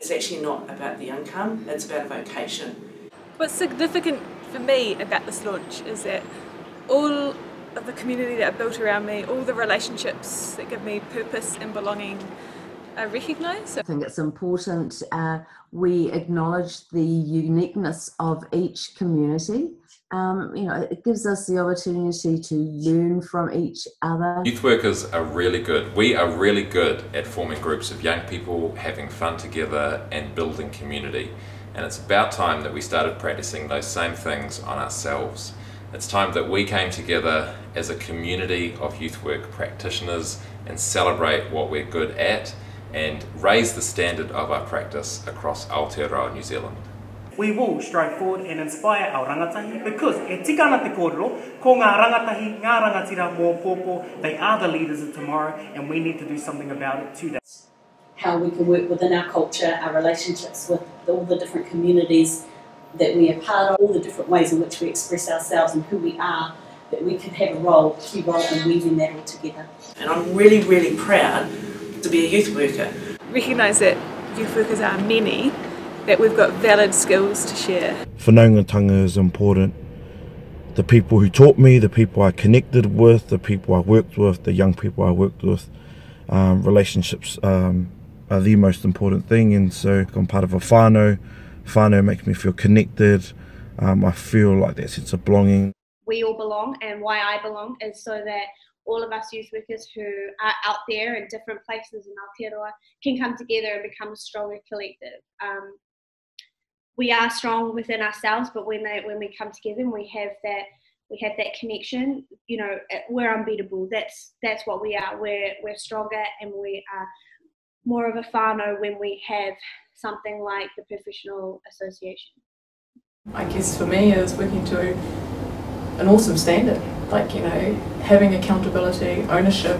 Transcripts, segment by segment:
It's actually not about the income, it's about a vocation. What's significant for me about this launch is that all of the community that are built around me, all the relationships that give me purpose and belonging are recognised. I think it's important uh, we acknowledge the uniqueness of each community. Um, you know, it gives us the opportunity to learn from each other. Youth workers are really good. We are really good at forming groups of young people, having fun together, and building community. And it's about time that we started practicing those same things on ourselves. It's time that we came together as a community of youth work practitioners and celebrate what we're good at and raise the standard of our practice across Aotearoa New Zealand. We will strive forward and inspire our rangatahi because e tika ana te kōrero, ko ngā rangatahi, ngā rangatira mō pōpō, they are the leaders of tomorrow and we need to do something about it today. How we can work within our culture, our relationships with all the different communities that we are part of, all the different ways in which we express ourselves and who we are, that we can have a role, key role in weaving that all together. And I'm really, really proud to be a youth worker. Recognise that youth workers are many, that we've got valid skills to share. Whanaungatanga is important. The people who taught me, the people I connected with, the people I worked with, the young people I worked with, um, relationships um, are the most important thing. And so I'm part of a whānau. Whānau makes me feel connected. Um, I feel like that sense of belonging. We all belong, and why I belong is so that all of us youth workers who are out there in different places in Aotearoa can come together and become a stronger collective. Um, we are strong within ourselves, but when they when we come together and we have that we have that connection, you know, we're unbeatable. That's that's what we are. We're we're stronger and we are more of a whānau when we have something like the professional association. I guess for me is working to an awesome standard like you know having accountability ownership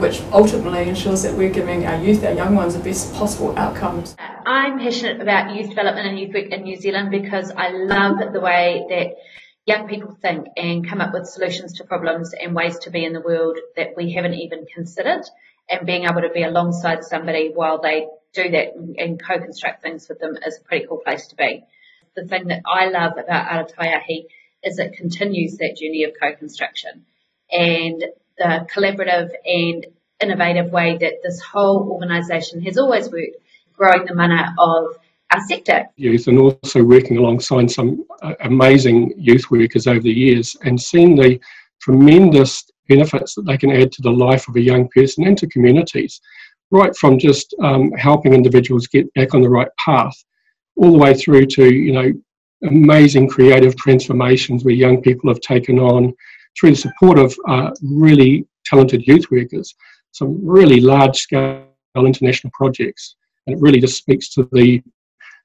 which ultimately ensures that we're giving our youth our young ones the best possible outcomes i'm passionate about youth development and youth work in new zealand because i love the way that young people think and come up with solutions to problems and ways to be in the world that we haven't even considered. And being able to be alongside somebody while they do that and co-construct things with them is a pretty cool place to be. The thing that i love about Ara Taiohi is it continues that journey of co-construction. And the collaborative and innovative way that this whole organisation has always worked, growing the mana of our sector. Youth and also working alongside some uh, amazing youth workers over the years and seeing the tremendous benefits that they can add to the life of a young person and to communities, right from just um, helping individuals get back on the right path, all the way through to you know amazing creative transformations where young people have taken on, through the support of uh, really talented youth workers, some really large scale international projects. And it really just speaks to the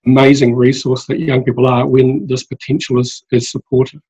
amazing resource that young people are when this potential is, is supported.